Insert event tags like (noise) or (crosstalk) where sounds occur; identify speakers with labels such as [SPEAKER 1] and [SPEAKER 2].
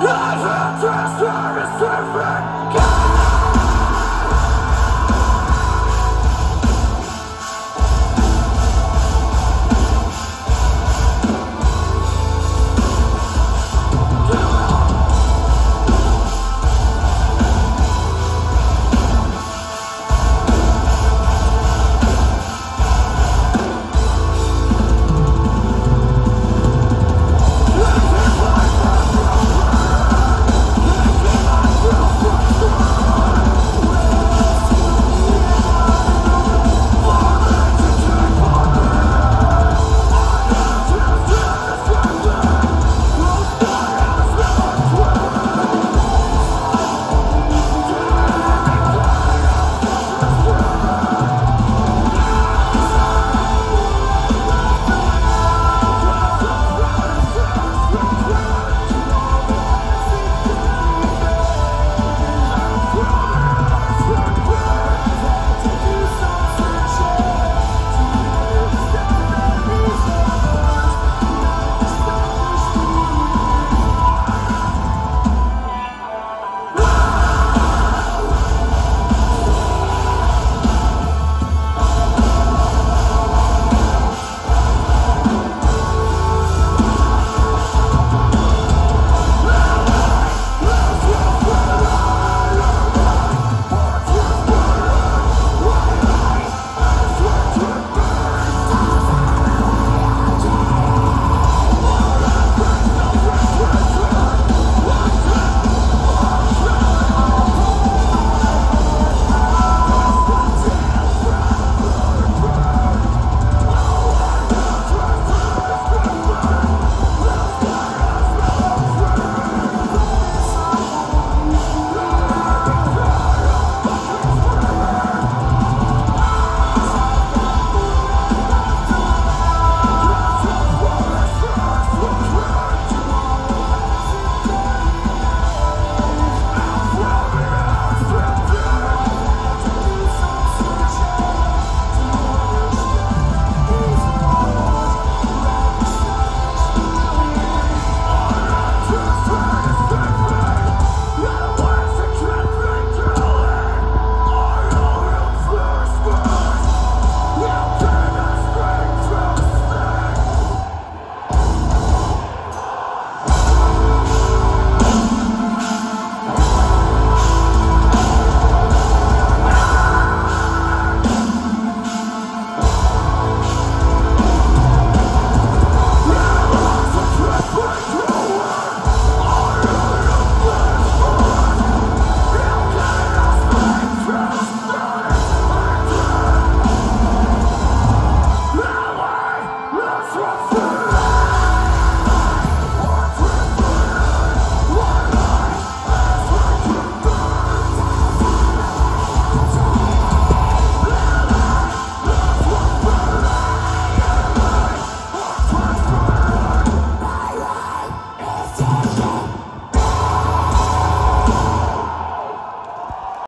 [SPEAKER 1] Love (laughs)